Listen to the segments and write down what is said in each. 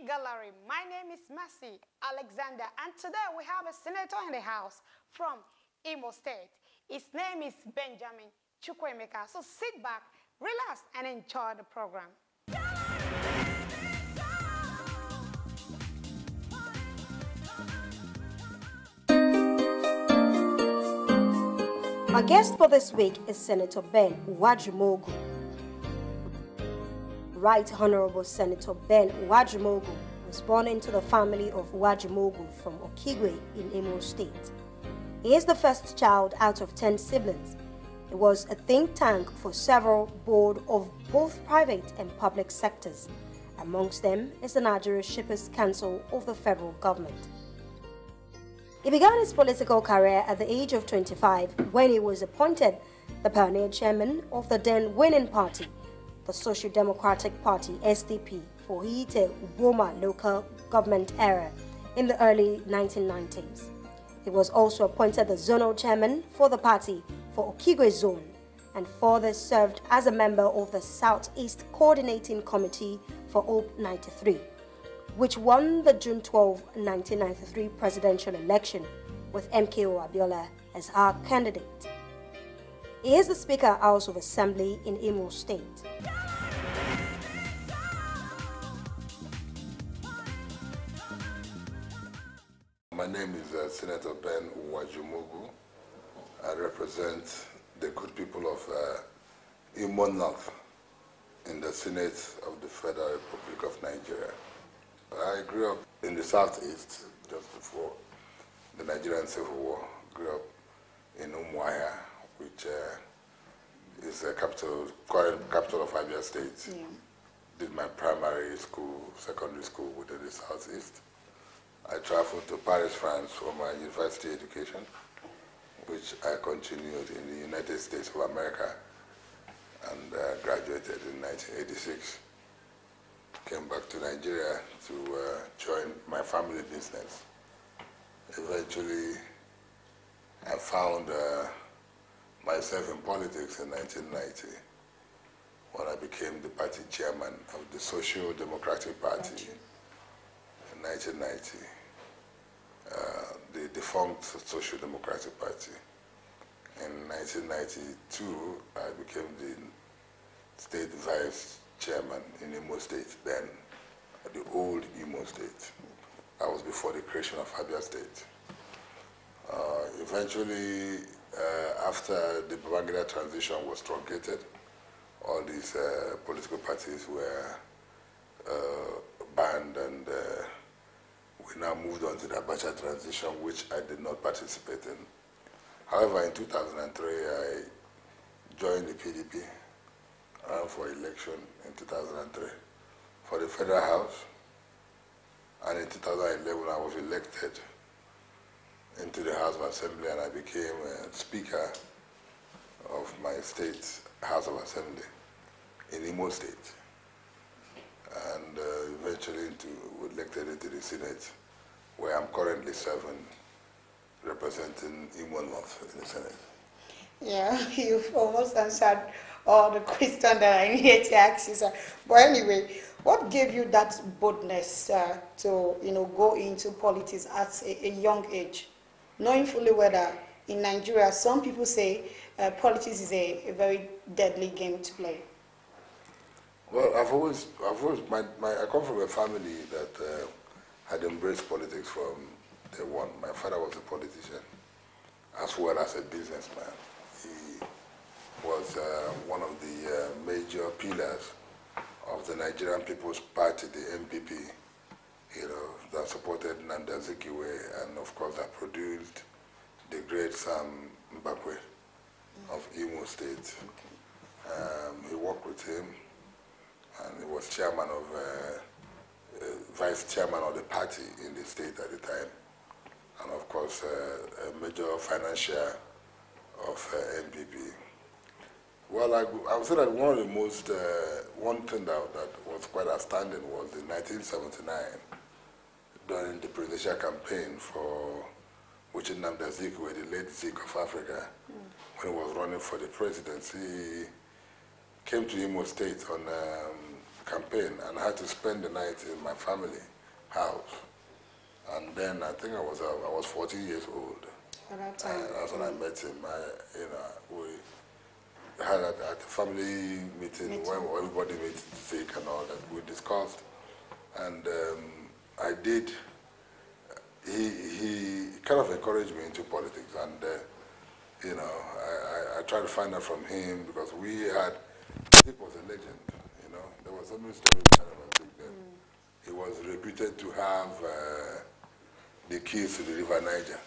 Gallery. My name is Mercy Alexander, and today we have a senator in the house from Imo State. His name is Benjamin Chukwuemeka. So sit back, relax, and enjoy the program. Our guest for this week is Senator Ben Uwajimogu. Right Honorable Senator Ben Uwajimogu was born into the family of Uwajimogu from Okigwe in Imo State. He is the first child out of 10 siblings. He was a think tank for several board of both private and public sectors. Amongst them is the Nigeria Shippers Council of the federal government. He began his political career at the age of 25 when he was appointed the pioneer chairman of the then winning party, the Social Democratic Party SDP, for Ihitte Uboma local government era in the early 1990s. He was also appointed the zonal chairman for the party for Okigwe Zone and further served as a member of the Southeast Coordinating Committee for Hope 93, which won the June 12, 1993 presidential election with MKO Abiola as our candidate. He is the Speaker House of Assembly in Imo State. My name is uh, Senator Ben Uwajimogu. I represent the good people of uh, Imo North in the Senate of the Federal Republic of Nigeria. I grew up in the southeast just before the Nigerian Civil War. Grew up in Umuahia, which uh, is the capital, current capital of Abia State. Yeah. Did my primary school, secondary school within the southeast. I traveled to Paris, France for my university education, which I continued in the United States of America and uh, graduated in 1986 came back to Nigeria to uh, join my family business. Eventually, I found uh, myself in politics in 1990 when I became the party chairman of the Social Democratic Party in 1990, uh, the defunct Social Democratic Party. In 1992, I became the state vice chairman in Imo State, then the old Imo State. That was before the creation of Abia State. Uh, eventually, uh, after the Babangida transition was truncated, all these uh, political parties were uh, banned and uh, we now moved on to the Abacha transition, which I did not participate in. However, in 2003, I joined the PDP ran for election in 2003 for the Federal House. And in 2011, I was elected into the House of Assembly and I became a Speaker of my state House of Assembly in Imo State. And uh, eventually into, elected into the Senate, where I'm currently serving, representing Imo North in the Senate. Yeah, you've almost answered all the questions that I needed to ask you, sir. But anyway, what gave you that boldness uh, to, you know, go into politics at a, a, young age, knowing fully whether in Nigeria, some people say uh, politics is a, a, very deadly game to play. Well, I've always, I've always, my, my, I come from a family that uh, had embraced politics from day one. My father was a politician as well as a businessman. He was uh, one of the uh, major pillars of the Nigerian People's Party, the NPP, you know, that supported Nnamdi Azikiwe and of course that produced the great Sam Mbakwe of Imo State. Um, he worked with him and he was chairman of, uh, uh, vice chairman of the party in the state at the time. And of course, uh, a major financier of uh, NPP. Well, I, I would say that one of the most, uh, one thing that, that was quite outstanding was in 1979, during the presidential campaign for which Nnamdi Azikiwe, the late Zik of Africa, mm. when he was running for the presidency, came to Imo State on um, campaign, and I had to spend the night in my family house. And then I think I was uh, I was 14 years old. At that time. Uh, that's when I met him. I, you know, we had a, at the family meeting, Meeting. when everybody met Zik and all that. We discussed, and um, I did. He he kind of encouraged me into politics, and uh, you know, I, I, I tried to find out from him because we had. Zik was a legend. You know, there was almost story about Zik then. He was reputed to have uh, the keys to the River Niger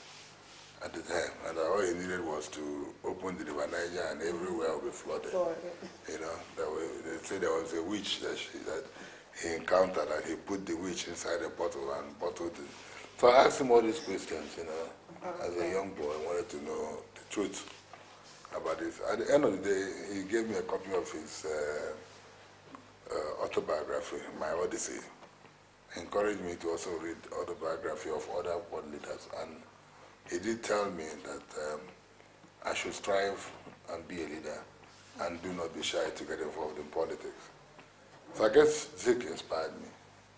at the time, and all he needed was to open the River Niger, and everywhere would be flooded. You know, there they say there was a witch that she that he encountered, and he put the witch inside a bottle and bottled it. So I asked him all these questions. You know, as a young boy, I wanted to know the truth about this. At the end of the day, he gave me a copy of his uh, uh, autobiography, My Odyssey. He encouraged me to also read autobiography of other world leaders, and he did tell me that um, I should strive and be a leader, and do not be shy to get involved in politics. So I guess Zik inspired me,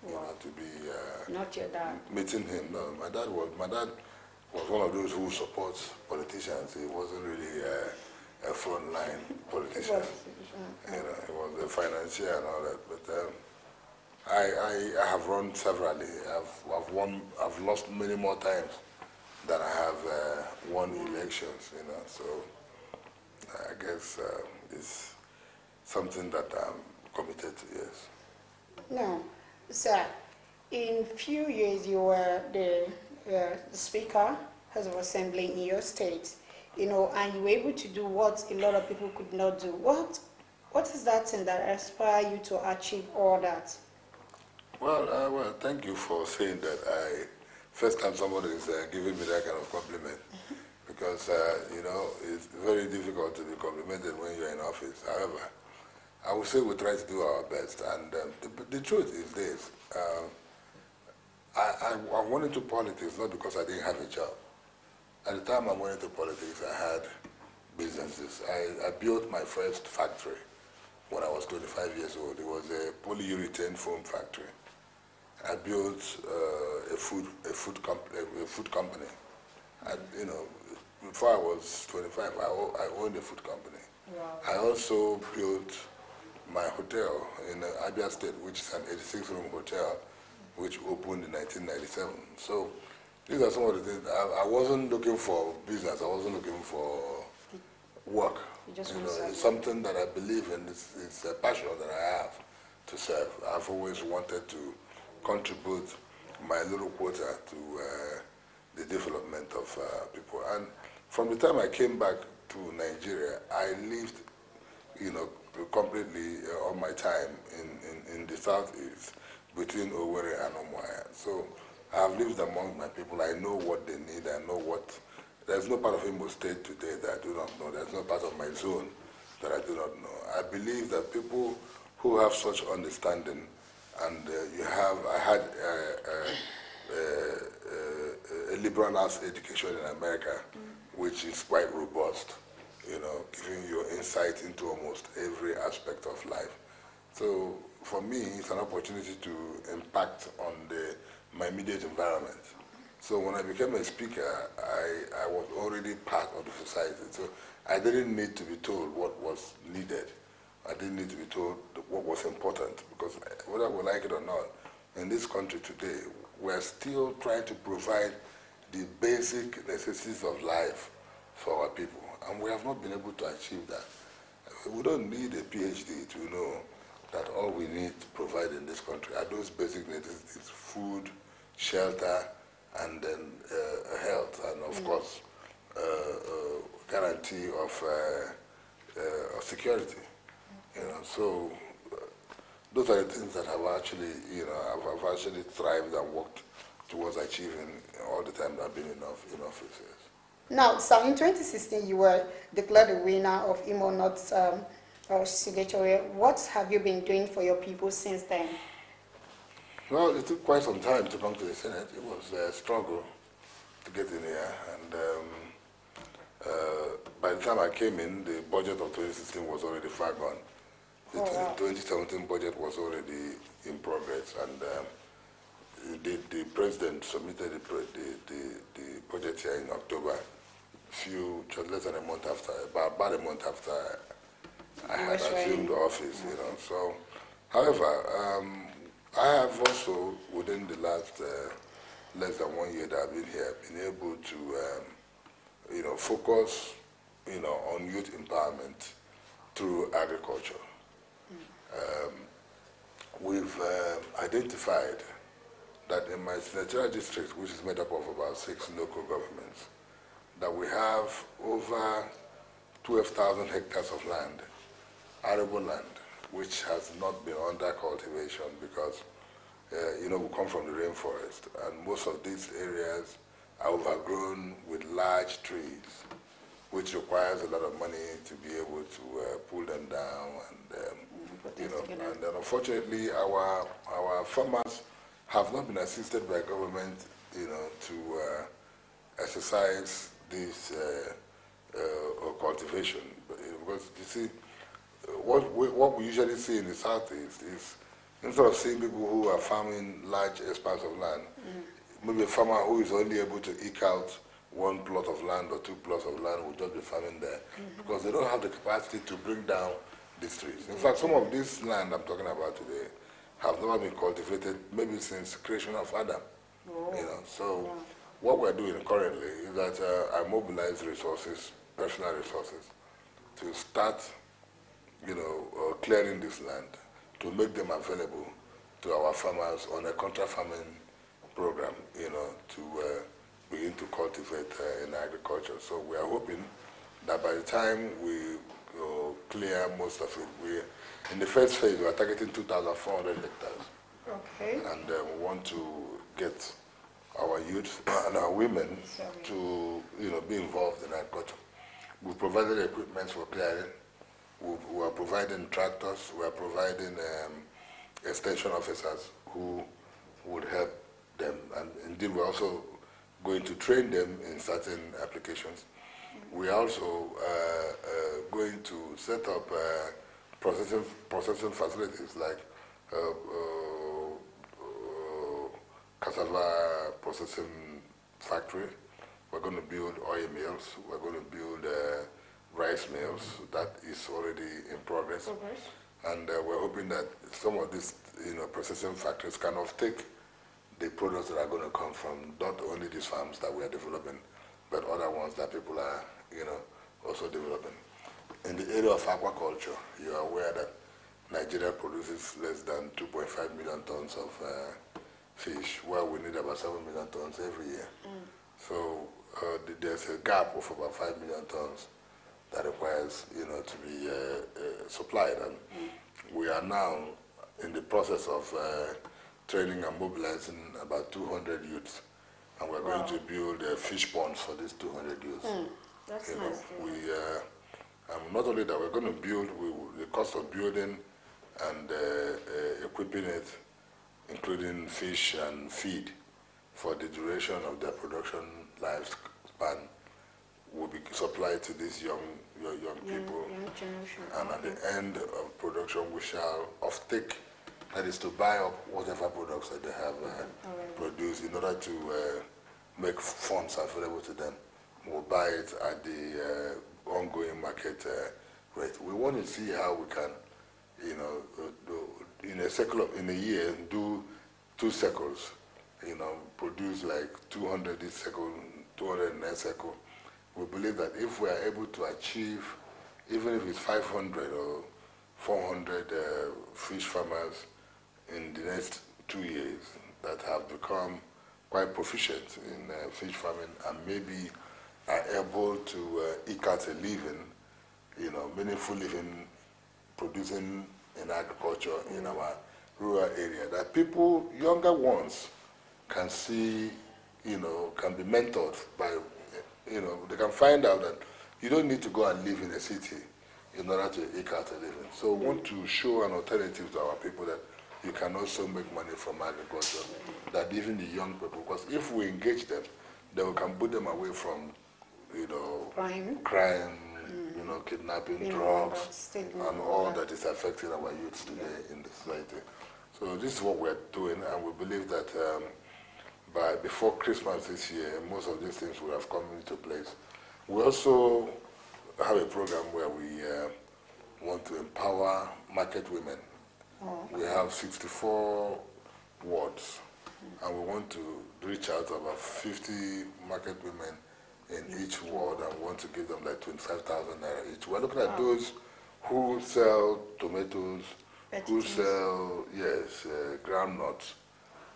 you know, to be uh, Not your dad. meeting him. No, my dad was my dad was one of those who supports politicians. He wasn't really uh, a frontline politician. You know, he was a financier and all that. But um, I, I, I have run severally. I've, I've won. I've lost many more times than I have uh, won elections. You know, so I guess uh, it's something that I'm committed to. Yes. No, sir. In few years, you were the, uh, the Speaker, House of Assembly in your state, you know, and you were able to do what a lot of people could not do. What, what is that thing that inspired you to achieve all that? Well, uh, well, thank you for saying that. I first time somebody is uh, giving me that kind of compliment, because uh, you know it's very difficult to be complimented when you're in office. However, I would say we try to do our best, and um, the, the truth is this: um, I, I, I went into politics not because I didn't have a job. At the time I went into politics, I had businesses. I, I built my first factory when I was 25 years old. It was a polyurethane foam factory. I built uh, a food a food comp- a food company. And you know, before I was 25, I, I owned a food company. Wow. I also built my hotel in uh, Abia State, which is an 86-room hotel, which opened in 1997. So these are some of the things. I, I wasn't looking for business. I wasn't looking for work. You just You know, it's something that I believe in. It's, it's a passion that I have to serve. I've always wanted to contribute my little quota to uh, the development of uh, people. And from the time I came back to Nigeria, I lived, you know, completely uh, on my time in, in, in the southeast between Owerri and Umuahia. So I've lived among my people. I know what they need. I know what. There's no part of Imo State today that I do not know. There's no part of my zone that I do not know. I believe that people who have such understanding, and uh, you have, I had uh, uh, uh, a liberal arts education in America, which is quite robust, you know, giving you insight into almost every aspect of life. So for me, it's an opportunity to impact on the, my immediate environment. So when I became a speaker, I, I was already part of the society. So I didn't need to be told what was needed. I didn't need to be told what was important because whether we like it or not, in this country today, we're still trying to provide the basic necessities of life for our people. And we have not been able to achieve that. We don't need a PhD to know that all we need to provide in this country are those basic necessities, food, shelter, and then uh, health, and of course, uh, uh, guarantee of, uh, uh, of security. You know, so uh, those are the things that have actually, you know, I've, I've actually thrived and worked towards achieving all the time that I've been in, off, in office. Yes. Now, so in 2016, you were declared the winner of Imo North um, uh, Senatorial. What have you been doing for your people since then? Well, it took quite some time to come to the Senate. It was a struggle to get in here. And um, uh, by the time I came in, the budget of 2016 was already far gone. The Oh, wow. 2017 budget was already in progress, and um, the, the president submitted the, the, the, the budget here in October, few, just less than a month after, about, about a month after I had assumed office, you know. So, however, um, I have also, within the last uh, less than one year that I've been here, been able to, um, you know, focus, you know, on youth empowerment through agriculture. Um, we've uh, identified that in my Nigeria district, which is made up of about six local governments, that we have over 12,000 hectares of land, arable land, which has not been under cultivation because, uh, you know, we come from the rainforest, and most of these areas are overgrown with large trees, which requires a lot of money to be able to uh, pull them down and, um, you know, and then unfortunately, our, our farmers have not been assisted by government, you know, to uh, exercise this uh, uh, cultivation. Uh, Because you see, what we, what we usually see in the southeast is instead of seeing people who are farming large expanse of land, maybe a farmer who is only able to eke out one plot of land or two plots of land will just be farming there because they don't have the capacity to bring down these trees. In fact, some of this land I'm talking about today have never been cultivated maybe since creation of Adam. You know, so what we're doing currently is that uh, I mobilize resources, personal resources, to start, you know, uh, clearing this land to make them available to our farmers on a contract farming program, you know, to uh, begin to cultivate uh, in agriculture. So we are hoping that by the time we uh, clear most of it, we, in the first phase, we are targeting 2,400 hectares Okay. and uh, we want to get our youth and our women to, you know, be involved in agriculture. We provided equipment for clearing. We, we are providing tractors. We are providing um, extension officers who would help them, and indeed we're also going to train them in certain applications. We are also uh, uh, going to set up uh, processing processing facilities like uh, uh, cassava processing factory. We're going to build oil mills. We're going to build uh, rice mills. That is already in progress. And uh, we're hoping that some of these, you know, processing factories can of take the products that are going to come from not only these farms that we are developing, but other ones that people are, you know, also developing. In the area of aquaculture, you are aware that Nigeria produces less than 2.5 million tons of uh, fish, while we need about 7 million tons every year. So uh, there's a gap of about 5 million tons that requires, you know, to be uh, uh, supplied. And we are now in the process of uh, training and mobilizing about 200 youths. And we're going to build uh, fish ponds for these 200 youths. That's You know, we, uh, um, not only that, we're going to build, we, the cost of building and uh, uh, equipping it, including fish and feed, for the duration of their production lifespan, will be supplied to these young, young, young people. Young. And at the end of production, we shall offtake, that is to buy up whatever products that they have uh, produced in order to uh, make funds available to them. We'll buy it at the uh, ongoing market uh, rate. We want to see how we can, you know, uh, do, in a cycle in a year, do two cycles, you know, produce like 200 this cycle, 200 next cycle. We believe that if we are able to achieve, even if it's 500 or 400 uh, fish farmers in the next two years that have become quite proficient in uh, fish farming and maybe are able to uh, eke out a living, you know, meaningful living, producing in agriculture in our rural area, that people, younger ones, can see, you know, can be mentored by, you know, they can find out that you don't need to go and live in a city in order to eke out a living. So we want to show an alternative to our people that you can also make money from agriculture, that even the young people, because if we engage them, then we can put them away from, you know, Crime. crime, you know, kidnapping, Being drugs, and all that. is affecting our youth today in the society. So this is what we're doing, and we believe that um, by before Christmas this year, most of these things will have come into place. We also have a program where we uh, want to empower market women. We have 64 wards, and we want to reach out to about 50 market women in each ward and want to give them like 25,000 naira each. We're looking at those who sell tomatoes, who sell, yes, uh, groundnuts,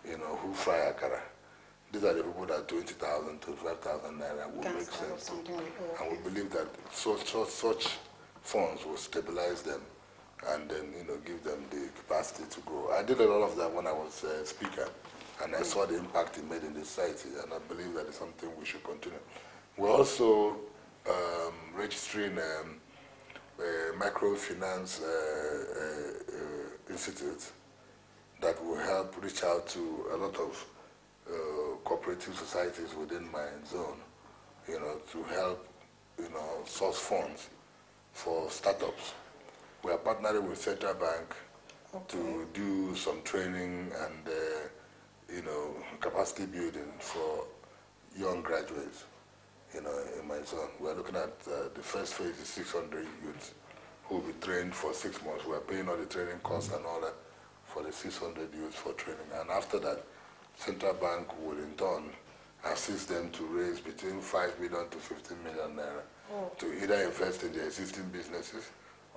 you know, who fry akara. These are the people that 20,000, 25,000 naira will Can make sense. with And we believe that such, such, such funds will stabilize them and then, you know, give them the capacity to grow. I did a lot of that when I was uh, speaker, and I saw the impact it made in the society, and I believe that is something we should continue. We're also um, registering um, a microfinance uh, uh, uh, institute that will help reach out to a lot of uh, cooperative societies within my zone, you know, to help, you know, source funds for startups. We are partnering with Central Bank to do some training and, uh, you know, capacity building for young graduates, you know, in my zone. We're looking at uh, the first phase is 600 youths who will be trained for six months. We're paying all the training costs and all that for the 600 youths for training. And after that, Central Bank will in turn assist them to raise between 5 million to 15 million naira to either invest in their existing businesses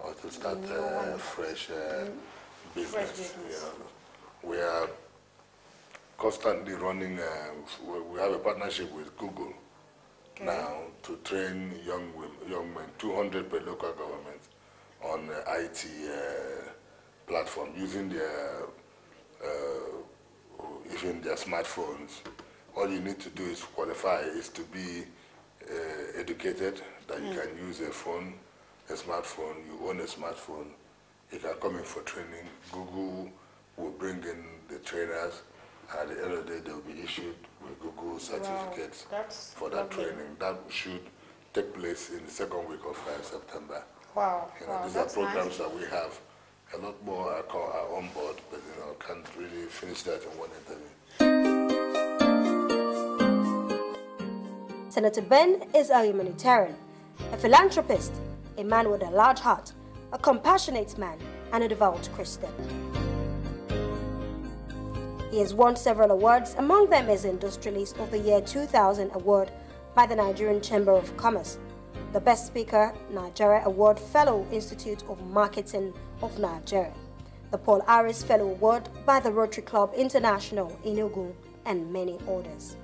or to start uh, fresh uh, business. business. You know. We are constantly running, uh, we have a partnership with Google Okay. now to train young women, young men, 200 per local government on uh, IT uh, platform using their, uh, even their smartphones. All you need to do is qualify is to be uh, educated, that you can use a phone, a smartphone, you own a smartphone, you can come in for training. Google will bring in the trainers, at the end of the day, they'll be issued with Google certificates that's for that lovely. training. That should take place in the second week of uh, September. Wow, You know, wow, these are programs nice. that we have. A lot more are, co- are on board, but you know, can't really finish that in one interview. Senator Ben is a humanitarian, a philanthropist, a man with a large heart, a compassionate man, and a devout Christian. He has won several awards, among them is Industrialist of the Year 2000 award by the Nigerian Chamber of Commerce, the Best Speaker Nigeria Award Fellow Institute of Marketing of Nigeria, the Paul Harris Fellow Award by the Rotary Club International in Enugu, and many others.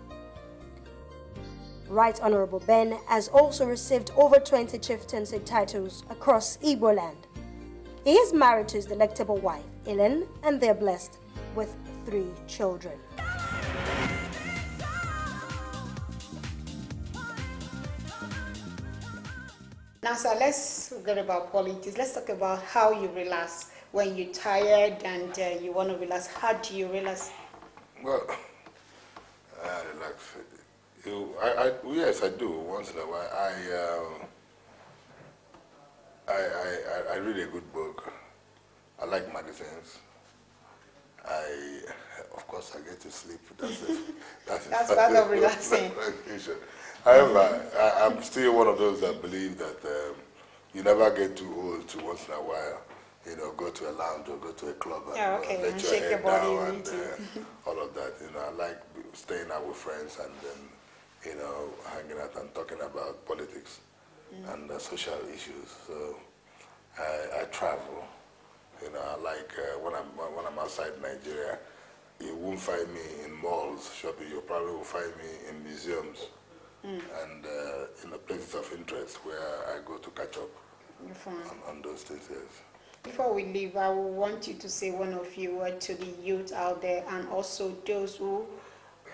Right Honorable Ben has also received over 20 chieftaincy titles across Igbo land. He is married to his delectable wife, Ellen, and they're blessed with three children. Now, sir, let's forget about politics. Let's talk about how you relax when you're tired and uh, you want to relax. How do you relax? Well, I relax. You, I, I, yes, I do once in a while. I, um, I, I, I, I read a good book. I like magazines. I, of course, I get to sleep. That's, a, that's, That's part of relaxing. However, I, I'm still one of those that believe that um, you never get too old to once in a while, you know, go to a lounge or go to a club and Yeah, okay, let and your shake head your body down and uh, all of that. You know, I like staying out with friends and then, you know, hanging out and talking about politics and uh, social issues. So I, I travel. You know, I like uh, when I'm when I'm outside Nigeria, you won't find me in malls shopping. You probably will find me in museums and uh, in the places of interest where I go to catch up on, on those things. Yes. Before we leave, I want you to say one of your words to the youth out there and also those who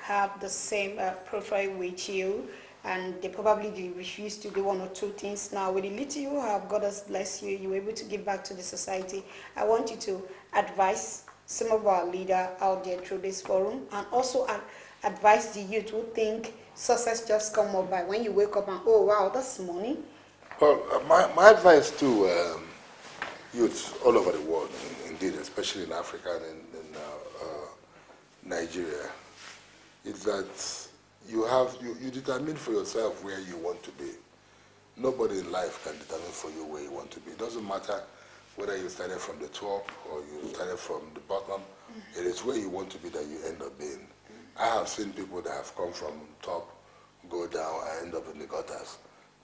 have the same uh, profile with you and they probably refuse to do one or two things now. With the little you have, God has blessed you, you're able to give back to the society. I want you to advise some of our leaders out there through this forum and also ad- advise the youth who think success just come up by when you wake up and, oh wow, that's money. Well, uh, my, my advice to um, youths all over the world, indeed, especially in Africa and in, in uh, uh, Nigeria, is that you have you, you determine for yourself where you want to be. Nobody in life can determine for you where you want to be. It doesn't matter whether you started from the top or you started from the bottom. It is where you want to be that you end up being. I have seen people that have come from top, go down, and end up in the gutters.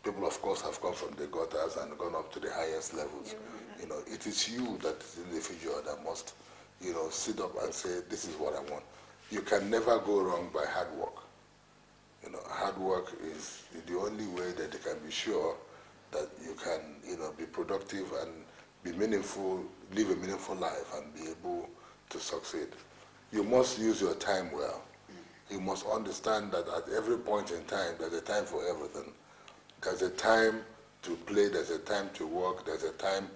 People, of course, have come from the gutters and gone up to the highest levels. You know, it is you that is the individual that must, you know, sit up and say, this is what I want. You can never go wrong by hard work. You know, hard work is the only way that they can be sure that you can, you know, be productive and be meaningful, live a meaningful life and be able to succeed. You must use your time well. You must understand that at every point in time, there's a time for everything. There's a time to play, there's a time to work, there's a time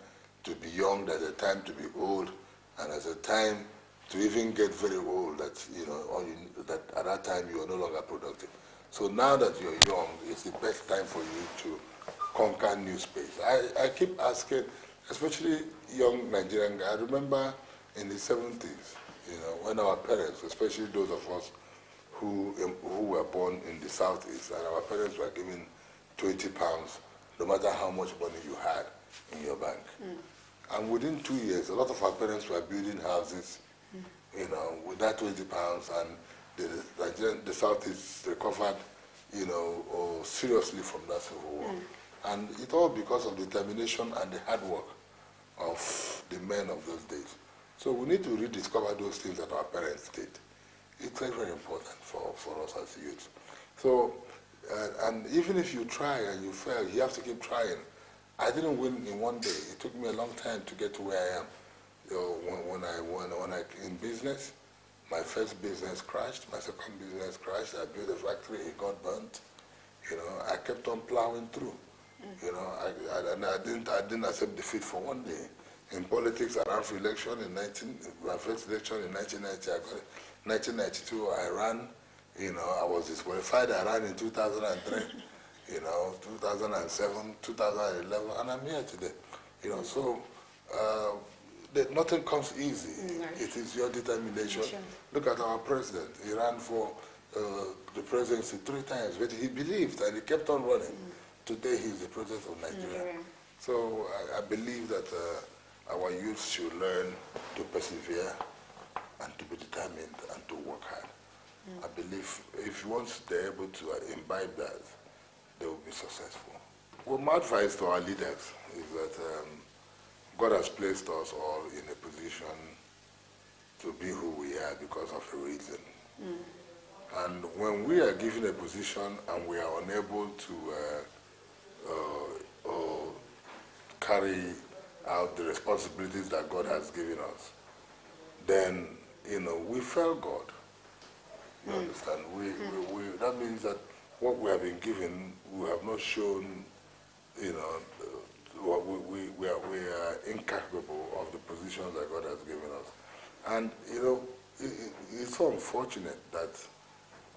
to be young, there's a time to be old, and there's a time to even get very old that, you know, you, that at that time you are no longer productive. So now that you're young, it's the best time for you to conquer new space. I, I keep asking, especially young Nigerian guys, I remember in the 70s, you know, when our parents, especially those of us who, who were born in the southeast, and our parents were given 20 pounds, no matter how much money you had in your bank. Mm. And within two years, a lot of our parents were building houses, mm. you know, with that 20 pounds, and the, the, the southeast recovered, you know, oh, seriously from that civil war. Mm. And it all because of the determination and the hard work of the men of those days. So we need to rediscover those things that our parents did. It's very, very important for, for us as youth. So, uh, and even if you try and you fail, you have to keep trying. I didn't win in one day. It took me a long time to get to where I am. You know, when, when, I, when, when I, in business, my first business crashed, my second business crashed, I built a factory, it got burnt. You know, I kept on plowing through. Mm. You know, I, I, and I didn't, I didn't accept defeat for one day. In politics, I ran for election in 19, my first election in 1990, I got it. 1992, I ran, you know, I was disqualified. I ran in 2003, you know, 2007, 2011, and I'm here today. You know, so uh, that nothing comes easy. No. It is your determination. Sure. Look at our president. He ran for uh, the presidency three times, but he believed and he kept on running. Mm. Today he's the president of Nigeria. Nigeria. So I, I, believe that uh, our youth should learn to persevere and to be determined and to work hard. Mm. I believe if once they're able to imbibe that, they will be successful. Well, my advice to our leaders is that um, God has placed us all in a position to be who we are because of a reason. Mm. And when we are given a position and we are unable to uh, uh, uh, carry out the responsibilities that God has given us, then you know, we fail God. You mm. understand? We, mm. we, we, that means that what we have been given, we have not shown, you know, uh, we, we, we, are, we are incapable positions that God has given us. And, you know, it, it's so unfortunate that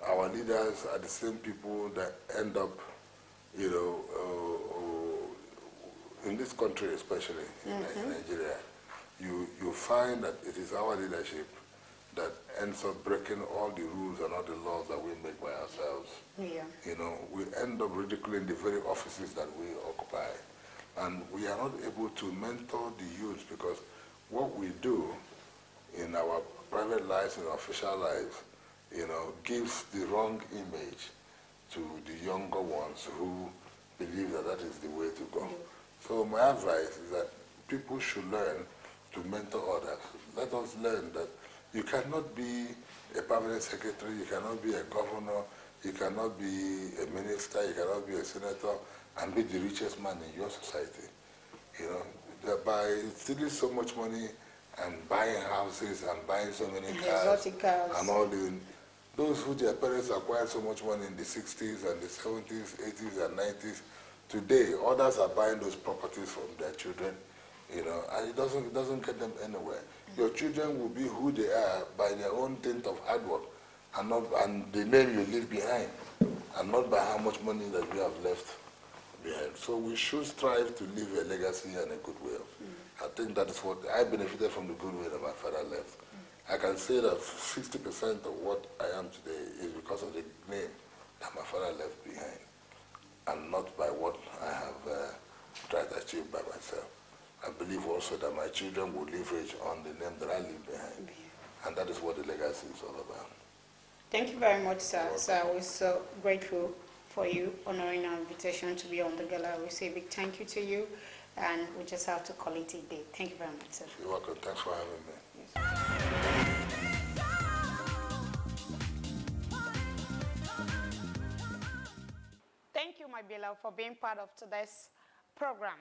our leaders are the same people that end up, you know, uh, uh, in this country especially, in mm -hmm. Nigeria, you, you find that it is our leadership that ends up breaking all the rules and all the laws that we make by ourselves. Yeah. You know, we end up ridiculing the very offices that we occupy. And we are not able to mentor the youth because what we do in our private lives and official lives, you know, gives the wrong image to the younger ones who believe that that is the way to go. So my advice is that people should learn to mentor others. Let us learn that you cannot be a permanent secretary, you cannot be a governor, you cannot be a minister, you cannot be a senator and be the richest man in your society. You know, by stealing so much money and buying houses and buying so many cars, cars. and all the, those who their parents acquired so much money in the 60s and the 70s, 80s and 90s, today others are buying those properties from their children, you know, and it doesn't, it doesn't get them anywhere. Your children will be who they are by their own dint of hard work and, not, and the name you leave behind and not by how much money that you have left behind. So we should strive to leave a legacy and a goodwill. Mm. I think that is what I benefited from the goodwill that my father left. Mm. I can say that 60% of what I am today is because of the name that my father left behind and not by what I have uh, tried to achieve by myself. I believe also that my children will leverage on the name that I leave behind. And that is what the legacy is all about. Thank you very much, sir. Sir, we're so grateful for you honoring our invitation to be on the gala. We say a big thank you to you, and we just have to call it a day. Thank you very much, sir. You're welcome. Thanks for having me. Thank you, my beloved, for being part of today's program.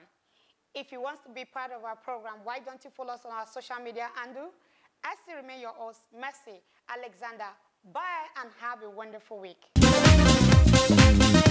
If you want to be part of our program, why don't you follow us on our social media handle? I still remain your host, Mercy Alexander. Bye and have a wonderful week. Thank